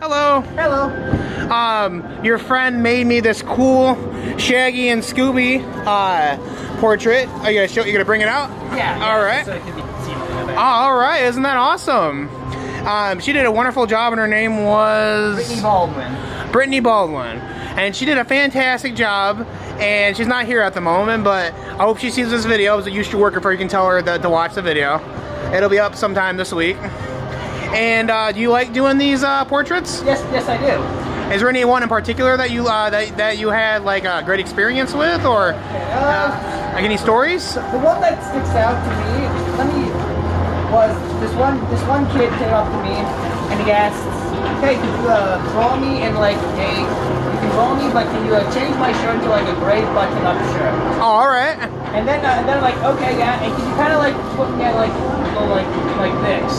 Hello. Hello. Um, your friend made me this cool Shaggy and Scooby uh, portrait. Are you gonna show? You gonna bring it out? Yeah. yeah All right. So it can be seen a little bit. All right. Isn't that awesome? Um, she did a wonderful job, and her name was Brittany Baldwin. Brittany Baldwin, and she did a fantastic job. And she's not here at the moment, but I hope she sees this video. As a used to worker for, you can tell her that, to watch the video. It'll be up sometime this week. And uh, do you like doing these uh, portraits? Yes, yes, I do. Is there any one in particular that you uh, that, that you had like a great experience with, or Uh, like any stories? the one that sticks out to me, let me, was this one. This one kid came up to me and he asked, "Hey, could you uh, draw me in like a? You can draw me, but can you uh, change my shirt to like a gray button-up shirt?" Oh, all. And then, uh, and then I'm like, okay, yeah. And you kind of like put me at like, like, like this?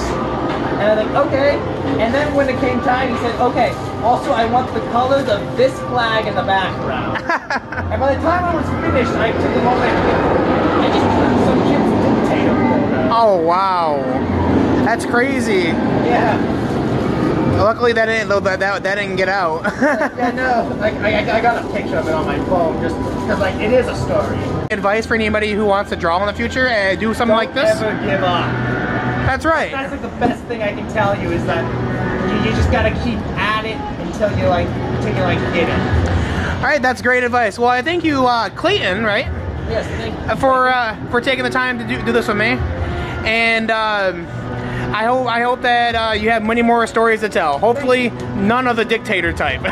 And I'm like, okay. And then when it came time, he said, okay. Also, I want the colors of this flag in the background. and by the time I was finished, I took a moment and just put some kid's dictator photo. Oh wow, that's crazy. Yeah. Luckily that didn't that that, that didn't get out. Yeah, no. Like, I, I- I got a picture of it on my phone just because, like, it is a story. Advice for anybody who wants to draw in the future and do something like this? Never give up. That's right. That's like the best thing I can tell you is that you, you just gotta keep at it until you like until you like get it. All right, that's great advice. Well, I thank you, uh, Clayton, right, Yes, thank uh, for uh, for taking the time to do, do this with me, and um, I hope I hope that uh, you have many more stories to tell. Hopefully, none of the dictator type.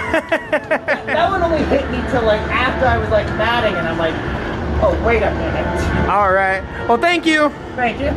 That one only hit me till like after I was like matting and I'm like, oh wait a minute. All right. Well, thank you. Thank you.